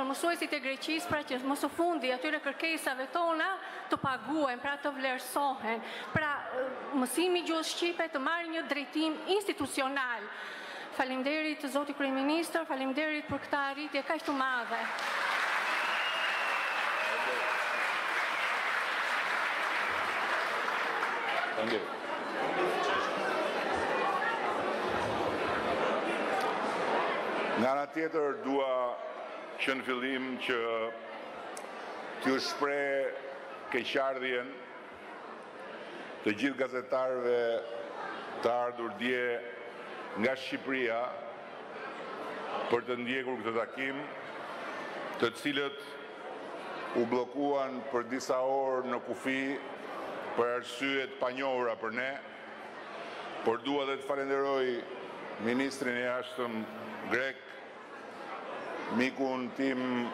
për mësuesit e Greqisë, pra që më së fundi atyre kërkesave tona të paguhen, pra të vlerësohen, pra mësimi i gjuhës shqipe të marrë një drejtim institucional. Falimderit, Zoti Kryeministër, falimderit për këtë arritje kaq të madhe. Thank you. Nga ana tjetër dua që në fillim që t'ju shpreh keqardhjen të gjithë gazetarëve të ardhur dje nga Shqipëria për të ndjekur këtë takim të cilët U bllokuan për disa orë në kufi për arsye të panjohura për ne, por dua dhe të falenderoj ministrin e Jashtëm grek, mikun tim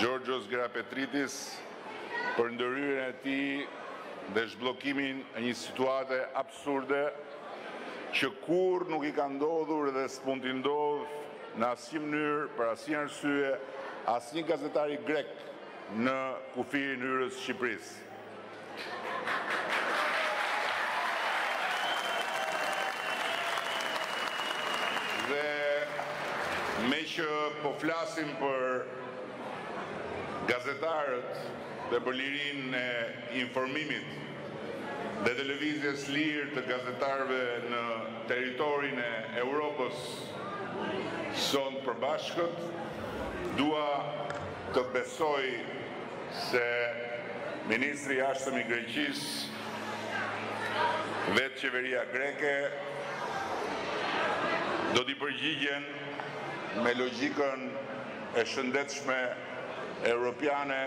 Gjorgjos Gerapetritis për ndërhyrjen e tij dhe zhbllokimin e një situate absolutisht të Absurde, që kurrë nuk i ka ndodhur dhe s'mund t'i ndodhë në asnjë mënyrë, për asnjë arsye, asnjë gazetari grek në kufirin hyrës të Shqipërisë. Dhe meqë po flasim për gazetarët dhe për lirinë e informimit, dhe të lëvizjes së lirë të gazetarëve në territorin e Europës sonë të përbashkët, dua të besoj se ministri i Jashtëm i Greqisë, vetë qeveria greke, do t'i përgjigjen me logjikën e shëndetshme, Europiane,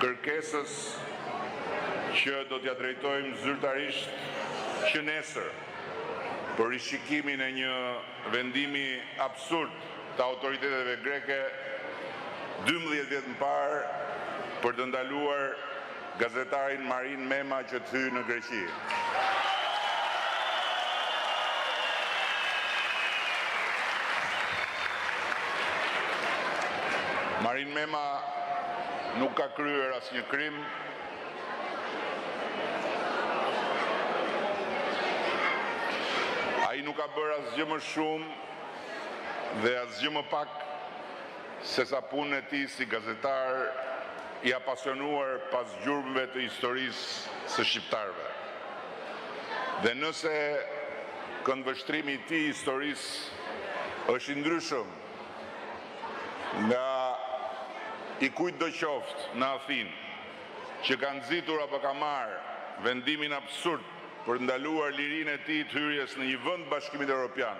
kërkesës që do t'ia drejtojmë zyrtarisht që nesër, për rishikimin e një vendimi absurd të autoriteteve greke dymbëdhjetë vjet më parë për të ndaluar gazetarin Marin Mema që të hyjë në Greqi. Marin Mema nuk ka kryer asnjë krim, ai nuk ka bërë asgjë më shumë dhe asgjë më pak sesa punën e tij si gazetar i apasionuar pas gjurmëve të historisë së shqiptarëve. Dhe nëse këndvështrimi i tij i historisë është i ndryshëm nga i kujtdo qoftë në Athinë që ka nxitur apo ka marrë vendimin absurd për të ndaluar lirinë e tij të hyrjes në një vend Bashkimit Europian,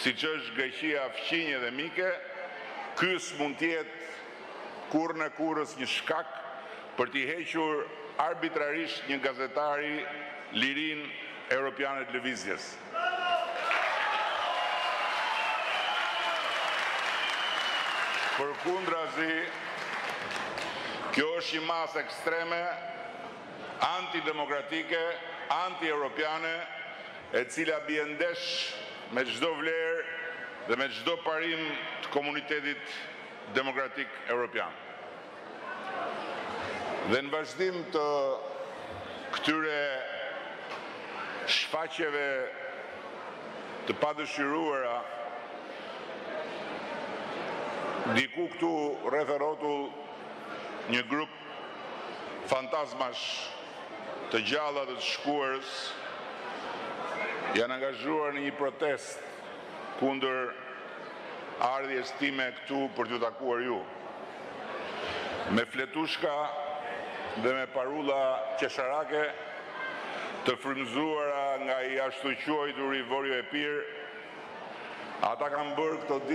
siç është Greqia fqinje dhe mike, ky s'mund të jetë kurrën e kurrës një shkak për t'i hequr arbitrarisht një gazetari lirinë europiane të lëvizjes. Përkundrazi, kjo është një masë ekstreme, antidemokratike, antieuropiane, e cila bie ndesh me çdo vlerë dhe me çdo parim të komunitetit demokratik europian. Dhe në vazhdim të këtyre shfaqjeve të padëshiruara, diku këtu rreth e rrotull një grup fantazmash të gjalla dhe të shkuarës janë angazhuar në një protestë kundër ardhjes time këtu për t'ju takuar ju. Me fletushka dhe me parulla qesharake të frymëzuara nga i ashtuquajturi Vorio Epir, ata kanë bërë këto ditë